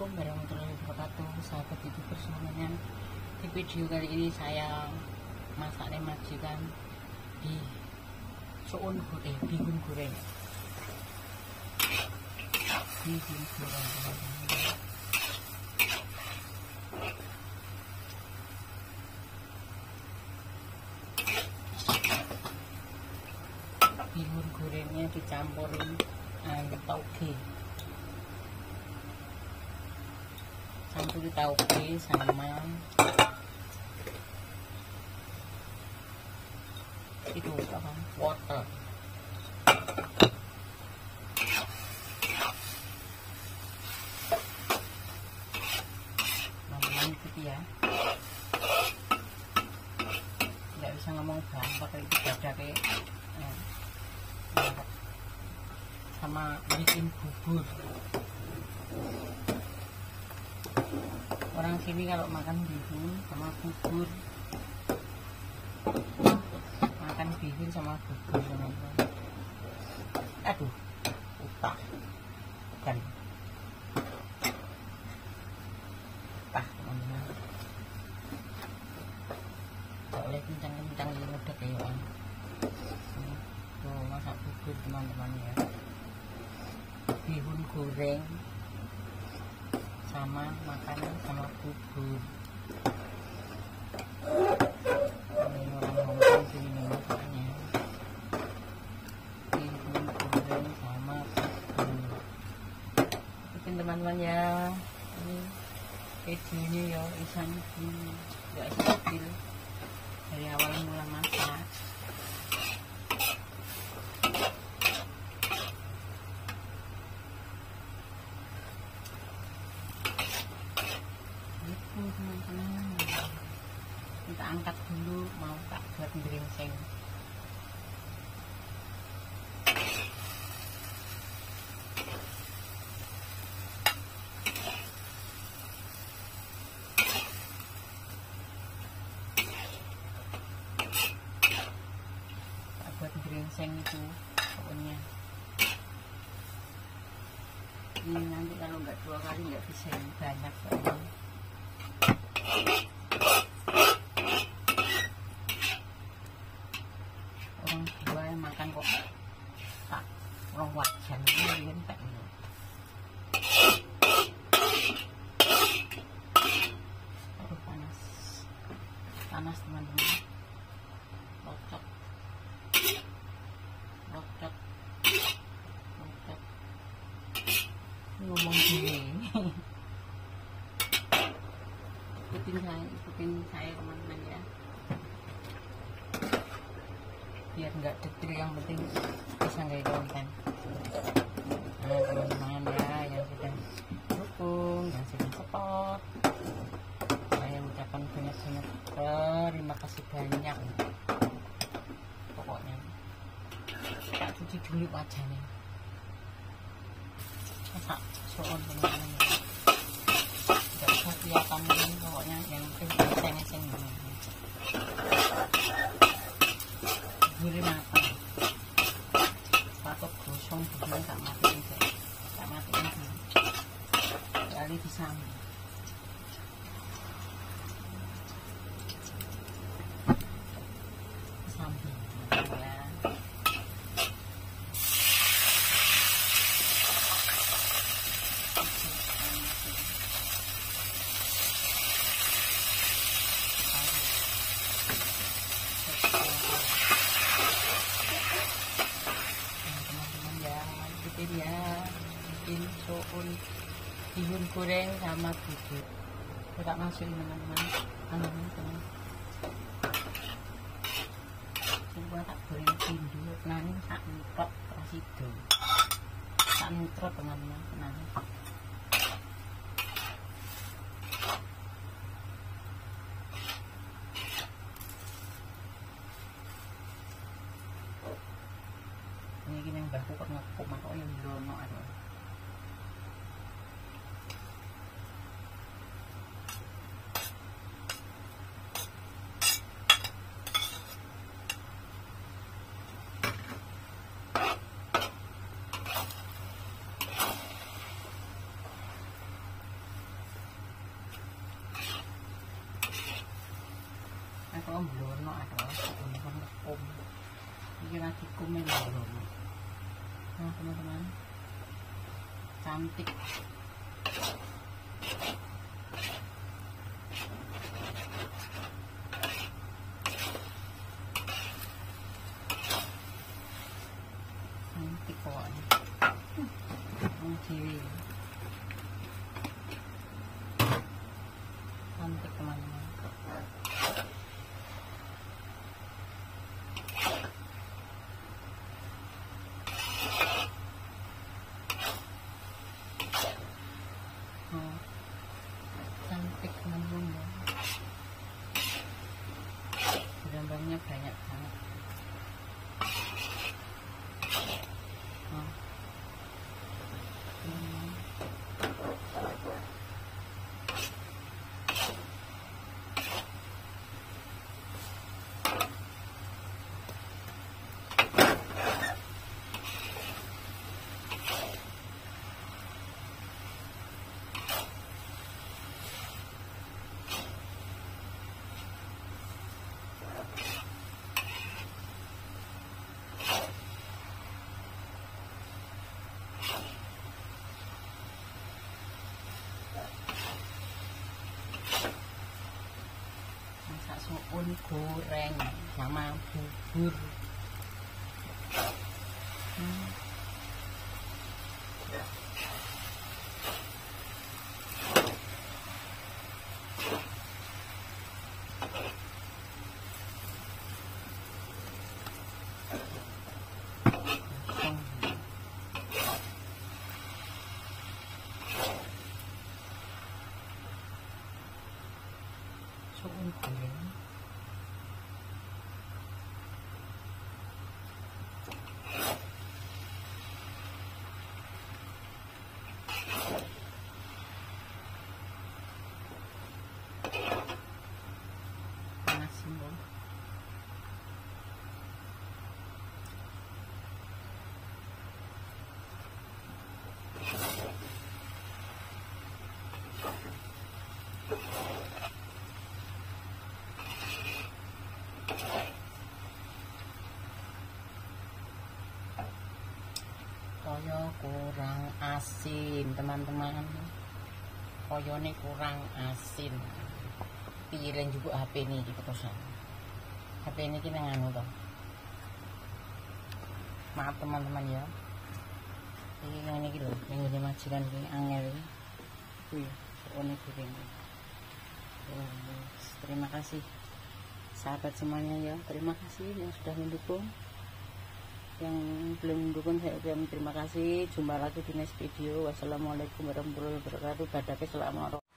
Assalamualaikum warahmatullahi wabarakatuh. Sahabat youtuber semuanya Di video kali ini saya Masak majikan Di Soun goreng Bihun goreng. Bihun goreng. Bihun gorengnya dicampurin Ayam tauge campur tauge sama itu apa wortel teman-teman ikuti ya tidak bisa ngomong gampang itu beda kayak eh, sama bikin bubur orang sini kalau makan bihun sama bubur. Makan bihun sama bubur teman-teman. Aduh utah. Bukan. Utah teman-teman. Boleh kencang-kencang ini udah kayak tuh masak bubur teman-teman ya. Bihun goreng sama makanan sama bubur. Ini orang Hongkong sini makanya. Bihun goreng sama bubur. Mungkin teman-teman ya ini videonya ya isan nggak stabil dari awal mulai masak itu teman-teman kita angkat dulu mau tak buat geringsing buat geringsing itu pokoknya. Ini nanti kalau nggak dua kali nggak bisa banyak soalnya orang dua yang makan kok tak orang wajan ini kan tak ini aduh panas panas teman-teman. Locot locot locot ngomong gini. Ikutin saya ikutin saya teman-teman ya. Biar nggak detail yang penting bisa nggak konten. Nah teman-teman ya yang sudah dukung yang sudah support ucapkan banyak-banyak terima kasih banyak. Pokoknya. Cuci dulu wajahnya. Masa soal teman-teman. Nggak usah kelihatan pokoknya yang penting eseng-eseng ini gurih matang patut gosong begini tak matiin deh tak matiin dulu kali disambung sambung ya teman-teman ya bikin ya bikin soun bihun goreng sama bubur. Kita masukin teman-teman teman-teman teman coba tak goreng pindu ini tak nutrot rasido tak nutrot teman-teman nah. Ini yang baku kok ngekuk makanya yang kok mblono adalah sebelum om. Ini lagi kumen mblono nah teman-teman. Cantik. Suun goreng sama bubur hmm. Langsung. suun koyo kurang asin teman-teman. Koyone kurang asin. Piring juga HP ini di keputusan HP ini kita nganu toh maaf teman-teman ya. Ini yang ini gitu yang jadi majikan ini angel ini. Wih ini piring Oh, terima kasih sahabat semuanya ya. Terima kasih yang sudah mendukung yang belum mendukung saya ucapkan terima kasih. Jumpa lagi di next video. Wassalamualaikum warahmatullahi wabarakatuh. Badake selamat